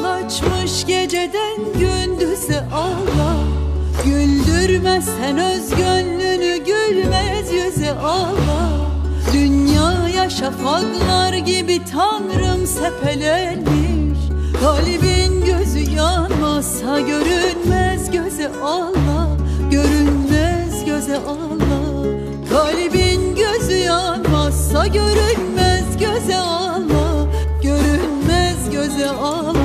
yol açmış geceden gündüze Allah Güldürmezsen öz gönlünü gülmez yüze Allah Dünyaya şafaklar gibi tanrım sepelenmiş. Kalbin gözü yanmazsa görünmez göze Allah Görünmez göze Allah Kalbin gözü yanmazsa görünmez göze Allah Görünmez göze Allah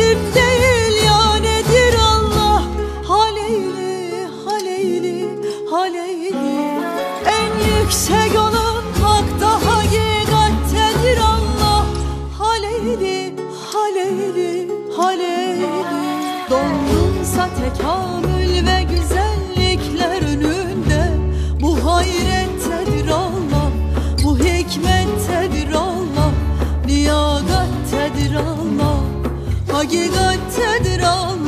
cisim değil ya nedir Allah? Haleyli, haleyli, haleyli. En yüksek olan hakta hakikattedir Allah. Haleyli, haleyli, haleyli. Dondunsa tekamül ve güzellikler önünde. Bu hayrettedir Allah, bu hikmettedir Allah hakikattedir Allah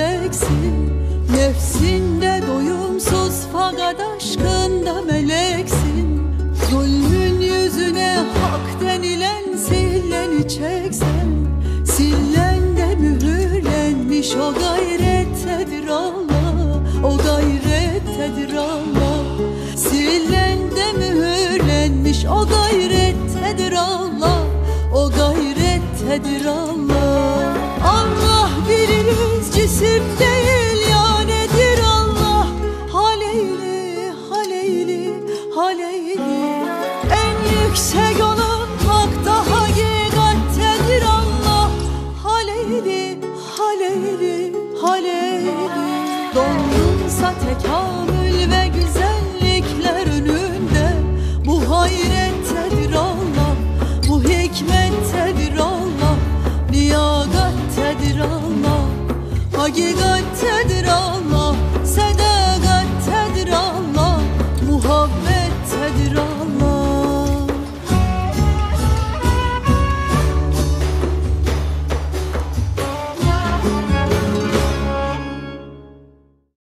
arzu dileksin Nefsinde doyumsuz fakat aşkında meleksin. Zulmün yüzüne hak denilen silleni çeksen. Sillende mühürlenmiş o gayrettedir Allah? O gayrettedir Allah? Sillende mühürlenmiş o gayrettedir Allah? O gayrettedir Allah? Allah biliriz isim değil ya nedir Allah? Haleyli, haleyli, haleyli. En yüksek olun hak daha hakikattedir Allah. Haleyli, haleyli, haleyli. Doğdumsa tekan you go.